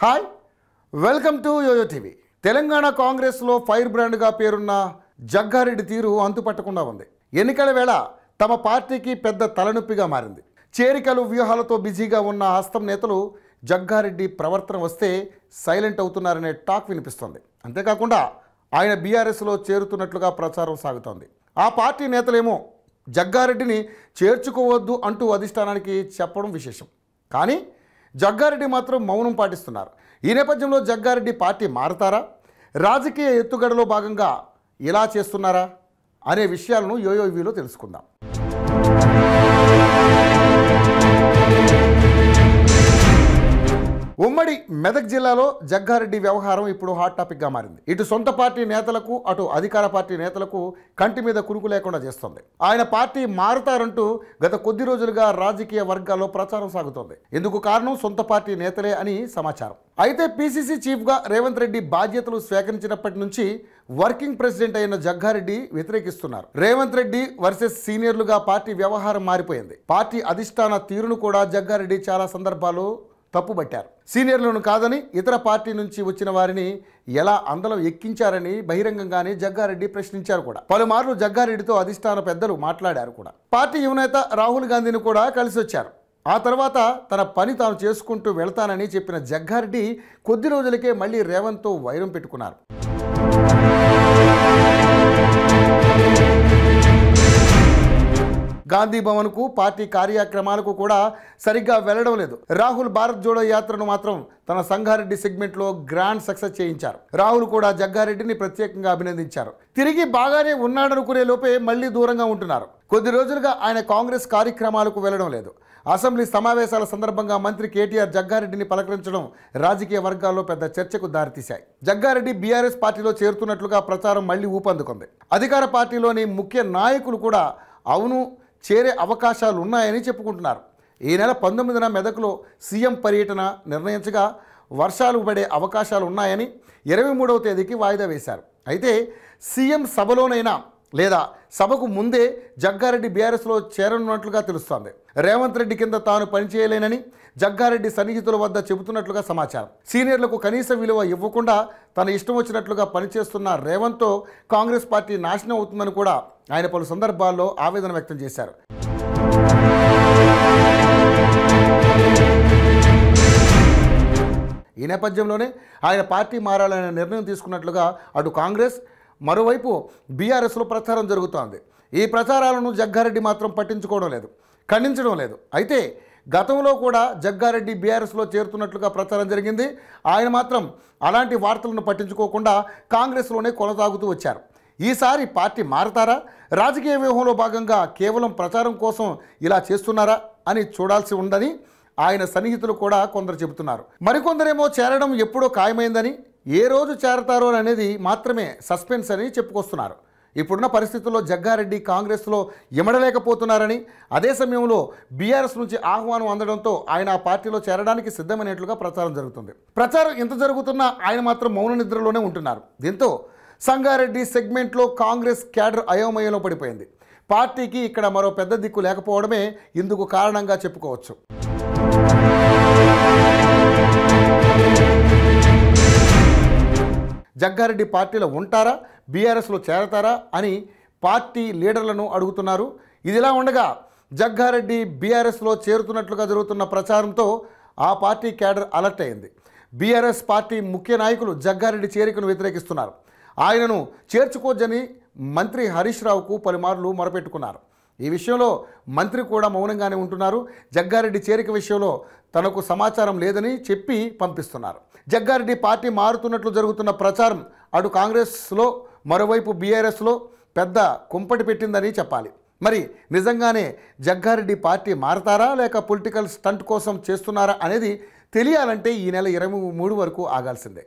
Hi welcome to YoYo TV. Telangana కాంగ్రెస్లో fire బ్రాండ్గా పేరున్న జగ్గారెడ్డి తీరు అంతుపట్టకుండా ఉంది. ఎన్నికల వేళ తమ పార్టీకి పెద్ద తలనొప్పిగా మారింది. చేరికలు వ్యూహాలతో బిజీగా ఉన్న హస్తం నేతలు జగ్గారెడ్డి ప్రవర్తన వస్తే సైలెంట్ అవుతున్నారనే టాక్ వినిపిస్తోంది. అంతేకాకుండా ఆయన బీఆర్ఎస్లో చేరుతున్నట్లుగా ప్రచారం సాగుతోంది. ఆ పార్టీ నేతలేమో జగ్గారెడ్డిని చేర్చుకోవద్దు అంటూ అధిష్టానానికి చెప్పడం విశేషం. కానీ జగ్గారెడ్డి మాత్రం మౌనం పాటిస్తున్నారు. ఈ నేపథ్యంలో జగ్గారెడ్డి పార్టీ మారతారా? రాజకీయ ఎత్తుగడలో భాగంగా ఇలా చేస్తున్నారా? అనే విషయాలను యోయోవిలో తెలుసుకుందాం. ఉమ్మడి మెదక్ జిల్లాలో జగ్గారెడ్డి వ్యవహారం ఇప్పుడు హాట్ టాపిక్గా మారింది. ఇటు సొంత పార్టీ నేతలకు అటు అధికార పార్టీ నేతలకు కంటి మీద కురుకు లేకుండా చేస్తోంది. ఆయన పార్టీ మారుతారంటూ గత కొద్ది రోజులుగా రాజకీయ వర్గాల్లో ప్రచారం సాగుతోంది. ఇందుకు కారణం సొంత పార్టీ నేతలే అని సమాచారం. అయితే పీసీసీ చీఫ్గా రేవంత్ రెడ్డి బాధ్యతలు స్వీకరించినప్పటి నుంచి వర్కింగ్ ప్రెసిడెంట్ అయిన జగ్గారెడ్డి వ్యతిరేకిస్తున్నారు. రేవంత్ రెడ్డి వర్సెస్ సీనియర్లుగా పార్టీ వ్యవహారం మారిపోయింది. పార్టీ అధిష్టాన తీరును కూడా జగ్గారెడ్డి చాలా సందర్భాలు తప్పుబట్టారు. సీనియర్లను కాదని ఇతర పార్టీ నుంచి వచ్చిన వారిని ఎలా అందలం ఎక్కించారని బహిరంగంగానే జగ్గారెడ్డి ప్రశ్నించారు కూడా. పలుమార్లు జగ్గారెడ్డితో అధిష్టాన పెద్దలు మాట్లాడారు కూడా. పార్టీ యువనేత రాహుల్ గాంధీని కూడా కలిసి వచ్చారు. ఆ తర్వాత తన పని తాను చేసుకుంటూ వెళ్తానని చెప్పిన జగ్గారెడ్డి కొద్ది రోజులకే మళ్ళీ రేవంత్తో వైరం పెట్టుకున్నారు. గాంధీ భవన్కు పార్టీ కార్యక్రమాలకు కూడా సరిగ్గా వెళ్ళడం లేదు. రాహుల్ భారత్ జోడో యాత్రను మాత్రం తన సంగారెడ్డి సెగ్మెంట్లో గ్రాండ్ సక్సెస్ చేయించారు. రాహుల్ కూడా జగ్గారెడ్డిని ప్రత్యేకంగా అభినందించారు. తిరిగి బాగానే ఉన్నాడనుకునే లోపే మళ్ళీ దూరంగా ఉంటున్నారు. కొద్ది రోజులుగా ఆయన కాంగ్రెస్ కార్యక్రమాలకు వెళ్ళడం లేదు. అసెంబ్లీ సమావేశాల సందర్భంగా మంత్రి కేటీఆర్ జగ్గారెడ్డిని పలకరించడం రాజకీయ వర్గాల్లో పెద్ద చర్చకు దారితీశాయి. జగ్గారెడ్డి బీఆర్ఎస్ పార్టీలో చేరుతున్నట్లుగా ప్రచారం మళ్ళీ ఊపందుకుంది. అధికార పార్టీలోని ముఖ్య నాయకులు కూడా అవును చేరే అవకాశాలు ఉన్నాయని చెప్పుకుంటున్నారు. ఈ నెల పంతొమ్మిదిన మెదక్లో సీఎం పర్యటన నిర్ణయించగా వర్షాలు పడే అవకాశాలు ఉన్నాయని ఇరవై మూడవ తేదీకి వాయిదా వేశారు. అయితే సీఎం సభలోనైనా లేదా సభకు ముందే జగ్గారెడ్డి బీఆర్ఎస్లో చేరనున్నట్లుగా తెలుస్తోంది. రేవంత్ రెడ్డి కింద తాను పనిచేయలేనని జగ్గారెడ్డి సన్నిహితుల వద్ద చెబుతున్నట్లుగా సమాచారం. సీనియర్లకు కనీస విలువ ఇవ్వకుండా తన ఇష్టం వచ్చినట్లుగా పనిచేస్తున్న రేవంత్తో కాంగ్రెస్ పార్టీ నాశనం అవుతుందని కూడా ఆయన పలు సందర్భాల్లో ఆవేదన వ్యక్తం చేశారు. ఈ నేపథ్యంలోనే ఆయన పార్టీ మారాలనే నిర్ణయం తీసుకున్నట్లుగా అటు కాంగ్రెస్ మరోవైపు బీఆర్ఎస్లో ప్రచారం జరుగుతోంది. ఈ ప్రచారాలను జగ్గారెడ్డి మాత్రం పట్టించుకోవడం లేదు ఖండించడం లేదు. అయితే గతంలో కూడా జగ్గారెడ్డి బీఆర్ఎస్లో చేరుతున్నట్లుగా ప్రచారం జరిగింది. ఆయన మాత్రం అలాంటి వార్తలను పట్టించుకోకుండా కాంగ్రెస్లోనే కొనసాగుతూ వచ్చారు. ఈసారి పార్టీ మారతారా? రాజకీయ వ్యూహంలో భాగంగా కేవలం ప్రచారం కోసం ఇలా చేస్తున్నారా అని చూడాల్సి ఉందని ఆయన సన్నిహితులు కూడా కొందరు చెబుతున్నారు. మరికొందరేమో చేరడం ఎప్పుడో ఖాయమైందని ఏ రోజు చేరతారో అనేది మాత్రమే సస్పెన్స్ అని చెప్పుకొస్తున్నారు. ఇప్పుడున్న పరిస్థితుల్లో జగ్గారెడ్డి కాంగ్రెస్లో ఇమడలేకపోతున్నారని అదే సమయంలో బీఆర్ఎస్ నుంచి ఆహ్వానం అందడంతో ఆయన ఆ పార్టీలో చేరడానికి సిద్ధమైనట్లుగా ప్రచారం జరుగుతుంది. ప్రచారం ఎంత జరుగుతున్నా ఆయన మాత్రం మౌన నిద్రలోనే ఉంటున్నారు. దీంతో సంగారెడ్డి సెగ్మెంట్లో కాంగ్రెస్ క్యాడర్ అయోమయంలో పడిపోయింది. పార్టీకి ఇక్కడ మరో పెద్ద దిక్కు లేకపోవడమే ఇందుకు కారణంగా చెప్పుకోవచ్చు. జగ్గారెడ్డి పార్టీలో ఉంటారా? బీఆర్ఎస్లో చేరతారా? అని పార్టీ లీడర్లను అడుగుతున్నారు. ఇదిలా ఉండగా జగ్గారెడ్డి బీఆర్ఎస్లో చేరుతున్నట్లుగా జరుగుతున్న ప్రచారంతో ఆ పార్టీ క్యాడర్ అలర్ట్ అయింది. బీఆర్ఎస్ పార్టీ ముఖ్య నాయకులు జగ్గారెడ్డి చేరికను వ్యతిరేకిస్తున్నారు. ఆయనను చేర్చుకోవద్దని మంత్రి హరీష్ రావుకు పలుమార్లు మొరపెట్టుకున్నారు. ఈ విషయంలో మంత్రి కూడా మౌనంగానే ఉంటున్నారు. జగ్గారెడ్డి చేరిక విషయంలో తనకు సమాచారం లేదని చెప్పి పంపిస్తున్నారు. జగ్గారెడ్డి పార్టీ మారుతున్నట్లు జరుగుతున్న ప్రచారం అటు కాంగ్రెస్లో మరోవైపు బీఆర్ఎస్లో పెద్ద కుంపటి పెట్టిందని చెప్పాలి. మరి నిజంగానే జగ్గారెడ్డి పార్టీ మారతారా లేక పొలిటికల్ స్టంట్ కోసం చేస్తున్నారా అనేది తెలియాలంటే ఈ నెల ఇరవై మూడు వరకు ఆగాల్సిందే.